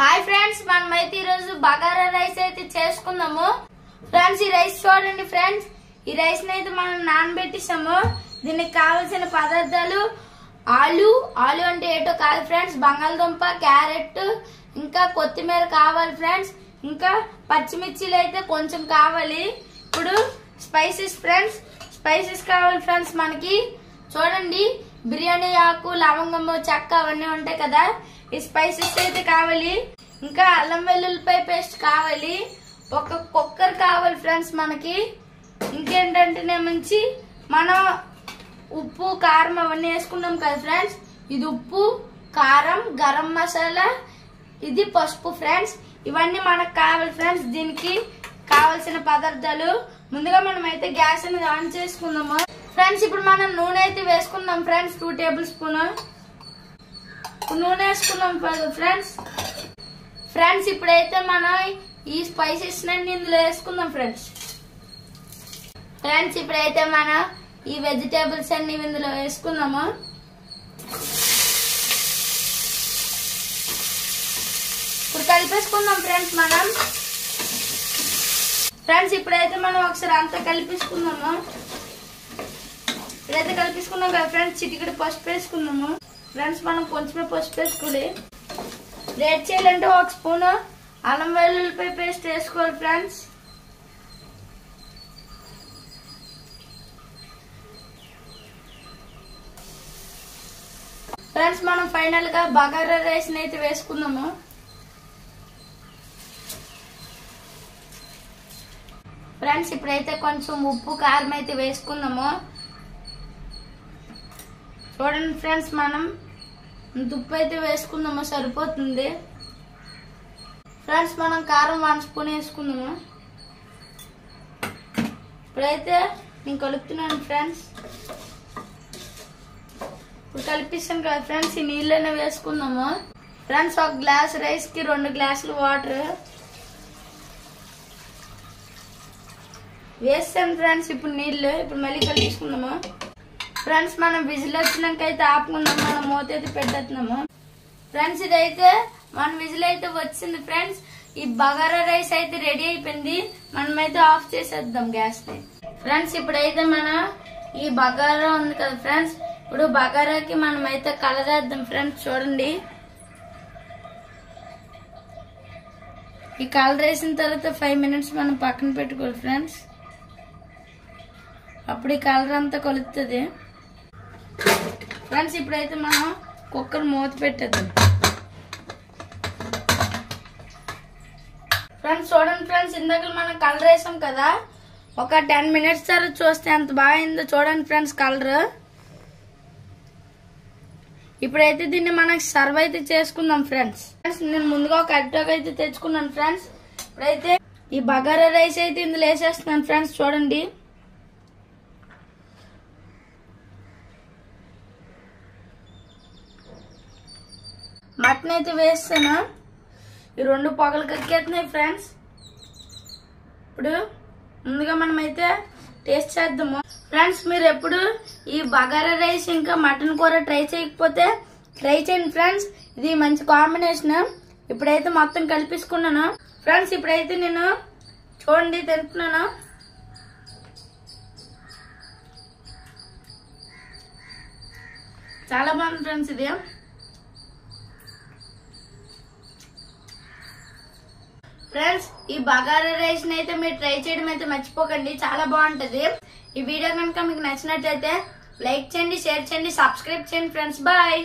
Hi friends మనమైతే ఈరోజు bagara rice అయితే చేసుకుందాము. ఫ్రెండ్స్ ఈ రైస్ చూడండి ఫ్రెండ్స్. ఈ రైస్ అయితే మనం నానబెట్టిస్తాము దీనికి కావాల్సిన పదార్థాలు ఆలు ఆలు అంటే ఏటో కాదు ఫ్రెండ్స్ బంగాళదుంప క్యారెట్ ఇంకా కొత్తిమీర కావాలి ఫ్రెండ్స్. ఇంకా పచ్చిమిర్చిలు అయితే కొంచెం కావాలి. ఇప్పుడు స్పైసెస్ ఫ్రెండ్స్ స్పైసెస్ కావాలి ఫ్రెండ్స్ మనకి. చూడండి బిర్యానీ ఆకు లవంగము చెక్క అవన్నీ ఉంటాయి కదా? ఈ స్పైసెస్ అయితే కావాలి. ఇంకా అల్లం వెల్లుల్లిపాయ పేస్ట్ కావాలి. ఒక కుక్కర్ కావాలి ఫ్రెండ్స్ మనకి. ఇంకేంటంటే మంచి మనం ఉప్పు కారం అవన్నీ వేసుకున్నాం కదా ఫ్రెండ్స్. ఇది ఉప్పు కారం గరం మసాలా ఇది పసుపు ఫ్రెండ్స్. ఇవన్నీ మనకు కావాలి ఫ్రెండ్స్. దీనికి కావలసిన పదార్థాలు. ముందుగా మనం అయితే గ్యాస్ అనేది ఆన్ చేసుకుందాము. ఫ్రెండ్స్ ఇప్పుడు మనం నూనె అయితే వేసుకుందాం ఫ్రెండ్స్. టూ టేబుల్ స్పూన్ నూనె వేసుకున్నాం ఫ్రెండ్స్. ఫ్రెండ్స్ ఇప్పుడైతే మనం ఈ స్పైసెస్ అన్ని ఇందులో వేసుకుందాం ఫ్రెండ్స్. ఫ్రెండ్స్ ఇప్పుడైతే మనం ఈ వెజిటేబుల్స్ అన్ని ఇందులో వేసుకుందాము. ఇప్పుడు కలిపేసుకుందాం ఫ్రెండ్స్ మనం. ఫ్రెండ్స్ ఇప్పుడైతే మనం ఒకసారి అంతా కలిపేసుకుందాము. ఇదైతే కలిపేసుకున్నాం కదా ఫ్రెండ్స్ చిటికడ పసుపు వేసుకుందాము ఫ్రెండ్స్ మనం కొంచెమే పసుపు వేసుకోవాలి రేట్ చేయాలంటే ఒక స్పూన్ అల్లం వెల్లుల్లిపాయ పేస్ట్ వేసుకోవాలి ఫ్రెండ్స్. ఫ్రెండ్స్ మనం ఫైనల్గా బగారా రైస్ అయితే వేసుకుందాము. ఫ్రెండ్స్ ఇప్పుడైతే కొంచెం ఉప్పు కారం అయితే వేసుకుందాము. చూడండి ఫ్రెండ్స్ మనం దుప్పు అయితే వేసుకుందాము? సరిపోతుంది. ఫ్రెండ్స్ మనం కారం వన్ స్పూన్ వేసుకుందాము? ఇప్పుడైతే నేను కలుపుతున్నాను ఫ్రెండ్స్. ఇప్పుడు కలిపిస్తాను కదా ఫ్రెండ్స్ ఈ నీళ్ళనే వేసుకుందాము? ఫ్రెండ్స్ ఒక గ్లాస్ రైస్కి రెండు గ్లాసులు వాటర్ వేస్తాను ఫ్రెండ్స్ ఇప్పుడు నీళ్ళు. ఇప్పుడు మళ్ళీ కలిపించుకుందాము ఫ్రెండ్స్ మనం విజిల్ వచ్చినాక అయితే ఆపుకుందాం. మనం మూత అయితే పెట్టేస్తున్నాము. ఫ్రెండ్స్ ఇదైతే మన విజిల్ అయితే వచ్చింది ఫ్రెండ్స్. ఈ బగారా రైస్ అయితే రెడీ అయిపోయింది. మనమైతే ఆఫ్ చేసేద్దాం గ్యాస్ని ఫ్రెండ్స్ ఇప్పుడైతే మనం ఈ బగారా ఉంది కదా ఫ్రెండ్స్. ఇప్పుడు బగారాకి మనం అయితే కలరేద్దాం ఫ్రెండ్స్ చూడండి. ఈ కలర్ వేసిన తర్వాత ఫైవ్ మినిట్స్ మనం పక్కన పెట్టుకోవాలి ఫ్రెండ్స్. అప్పుడు ఈ కలర్ అంతా కొలుస్తుంది ఫ్రెండ్స్ ఇప్పుడైతే మనం కుక్కర్ మూత పెట్టేద్దాం. ఫ్రెండ్స్ చూడండి ఫ్రెండ్స్ ఇందాక మనం కలర్ వేసాం కదా? ఒక టెన్ మినిట్స్ తర్వాత చూస్తే ఎంత బాగా చూడండి ఫ్రెండ్స్ కలర్. ఇప్పుడైతే దీన్ని మనకి సర్వ్ అయితే చేసుకుందాం ఫ్రెండ్స్. ఫ్రెండ్స్ నేను ముందుగా ఒక అరిటాక్ అయితే తెచ్చుకున్నాను ఫ్రెండ్స్. ఇప్పుడైతే ఈ బగారా రైస్ అయితే ఇందులో వేసేస్తున్నాను ఫ్రెండ్స్ చూడండి. మటన్ అయితే వేస్తాను? ఈ రెండు పొగలు కక్కేస్తున్నాయి ఫ్రెండ్స్ ఇప్పుడు ముందుగా మనమైతే టేస్ట్ చేద్దాము. ఫ్రెండ్స్ మీరు ఎప్పుడు ఈ బగారా రైస్ ఇంకా మటన్ కూర ట్రై చేయకపోతే ట్రై చేయండి ఫ్రెండ్స్ ఇది మంచి కాంబినేషన్ ఇప్పుడైతే మొత్తం కలిపించుకున్నాను ఫ్రెండ్స్ ఇప్పుడైతే నేను చూడండి తింటున్నాను. చాలా బాగుంది ఫ్రెండ్స్ ఇది. ఫ్రెండ్స్ ఈ బగారా రైస్ అయితే మీరు ట్రై చేయడం అయితే మర్చిపోకండి. చాలా బాగుంటది. ఈ వీడియో కనుక మీకు నచ్చినట్లయితే లైక్ చేయండి షేర్ చేయండి సబ్స్క్రైబ్ చేయండి ఫ్రెండ్స్. బాయ్!